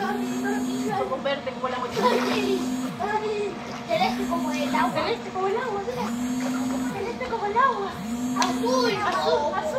Ojos verdes como la mochila. Celeste como el agua. Celeste como el agua, Celeste como el agua. Azul, azul, azul.